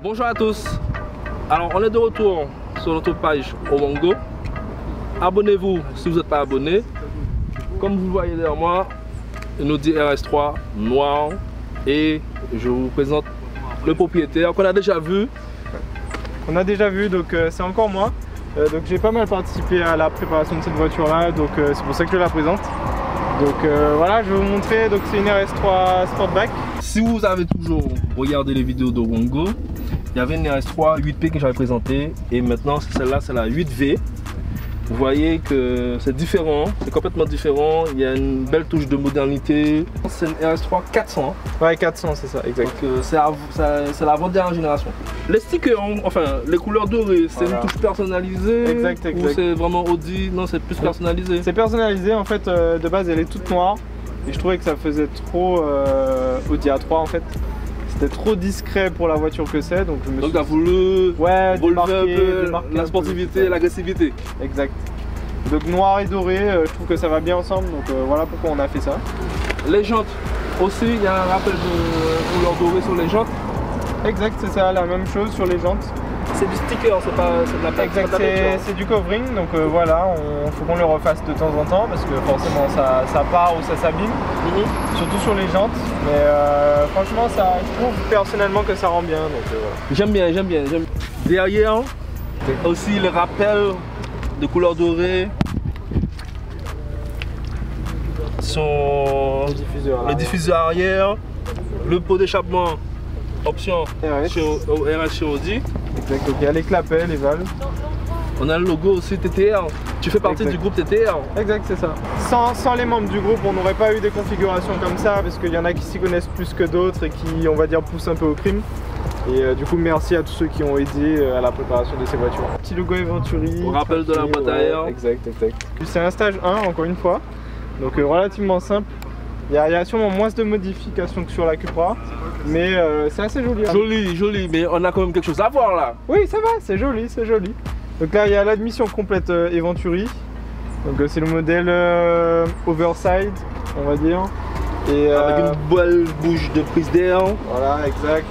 Bonjour à tous. Alors, on est de retour sur notre page Omongo. Abonnez-vous si vous n'êtes pas abonné. Comme vous voyez derrière moi, une Audi RS3 noir et je vous présente le propriétaire qu'on a déjà vu. On a déjà vu, donc euh, c'est encore moi. Euh, donc j'ai pas mal participé à la préparation de cette voiture là, donc euh, c'est pour ça que je la présente. Donc voilà, je vais vous montrer, donc c'est une RS3 Sportback. Si vous avez toujours regardé les vidéos de Wongo, il y avait une RS3 8P que j'avais présentée et maintenant celle-là c'est la 8V. Vous voyez que c'est différent, c'est complètement différent. Il y a une belle touche de modernité. C'est une RS3 400. Ouais, 400, c'est ça, exact. Euh, c'est l'avant-dernière génération. Les stickers, enfin, les couleurs dorées, c'est une touche personnalisée Exact, exact. Ou c'est vraiment Audi? Non, c'est plus personnalisé. C'est personnalisé, en fait, euh, de base, elle est toute noire. Et je trouvais que ça faisait trop euh, Audi A3 en fait. C'était trop discret pour la voiture que c'est, donc je me Donc t'as voulu ouais, la sportivité, l'agressivité. Exact. Donc noir et doré, euh, je trouve que ça va bien ensemble, donc euh, voilà pourquoi on a fait ça. Les jantes aussi, il y a un rappel de couleur dorée sur les jantes. Exact, c'est ça, la même chose sur les jantes c'est du sticker, c'est pas de la Exact, c'est du covering, donc euh, voilà, il faut qu'on le refasse de temps en temps parce que forcément ça, ça part ou ça s'abîme, mhm. surtout sur les jantes. Mais euh, franchement, ça, je trouve personnellement que ça rend bien. Euh, j'aime bien, j'aime bien, j'aime. Derrière, aussi le rappel de couleur dorée. Son... Le diffuseur, arrière, le pot d'échappement option RS. Chez, RS chez Audi. Exact, donc il y a les clapets, les valves. On a le logo aussi TTR. Tu fais partie du groupe TTR. Exact, c'est ça. Sans, les membres du groupe, on n'aurait pas eu des configurations comme ça parce qu'il y en a qui s'y connaissent plus que d'autres et qui, on va dire, poussent un peu au crime. Et euh, du coup, merci à tous ceux qui ont aidé euh, à la préparation de ces voitures. Petit logo Venturi. On rappelle de la boîte à Exact, exact. C'est un stage 1, encore une fois. Donc euh, relativement simple. Il y, a sûrement moins de modifications que sur la Cupra, mais euh, c'est assez joli. Hein. Joli, joli, mais on a quand même quelque chose à voir là. Oui, ça va, c'est joli, c'est joli. Donc là, il y a l'admission complète euh, Eventuri. Donc euh, c'est le modèle overside, on va dire. Et, Avec une belle bouche de prise d'air. Voilà, exact.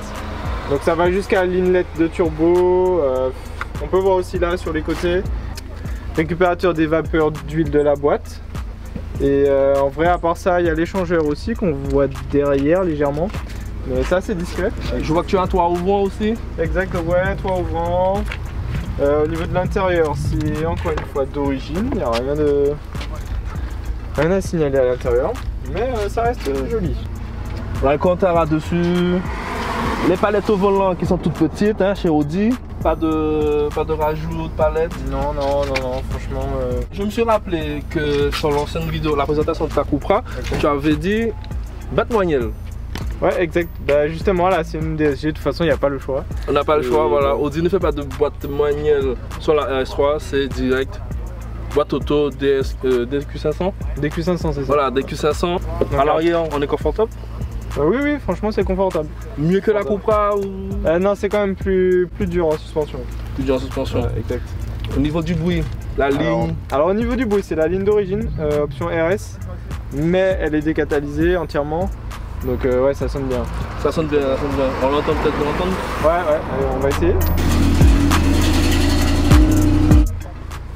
Donc ça va jusqu'à l'inlet de turbo. on peut voir aussi là sur les côtés. Récupérateur des vapeurs d'huile de la boîte. Et euh, en vrai, à part ça, il y a l'échangeur aussi qu'on voit derrière légèrement. Mais ça, c'est discret. Je vois que tu as un toit ouvrant aussi. Exact, ouais, toit ouvrant. Euh, au niveau de l'intérieur, c'est encore une fois d'origine. Il n'y a rien de rien à signaler à l'intérieur. Mais euh, ça reste joli. Le compteur dessus. Les palettes au volant qui sont toutes petites hein, chez Audi. Pas de, pas de rajout de palettes Non, non, non, non, franchement. Euh, Je me suis rappelé que sur l'ancienne vidéo, la présentation de ta Cupra, tu avais dit boîte moyenne. Ouais, exact. Bah, justement, là, c'est une DSG. De toute façon, il n'y a pas le choix. On n'a pas le choix, voilà. Audi ne fait pas de boîte moyenne sur la RS3, c'est direct. Boîte auto DS, DQ500 DQ500, c'est ça. Voilà, DQ500. À l'arrière, on est confortable euh, oui, oui, franchement, c'est confortable. Mieux que la Cupra ou euh, Non, c'est quand même plus, plus dur en suspension. Plus dur en suspension. exact. Au niveau du bruit, la ligne. Alors, au niveau du bruit, c'est la ligne d'origine, euh, option RS, mais elle est décatalysée entièrement. Donc ouais, ça sonne bien. Ça sonne bien, ça sonne bien. On l'entend peut-être de l'entendre Ouais, ouais, allez, on va essayer.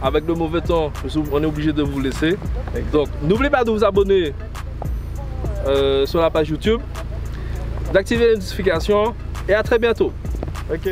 Avec le mauvais temps, on est obligé de vous laisser. Donc, n'oubliez pas de vous abonner euh, sur la page YouTube, d'activer les notifications et à très bientôt. Ok.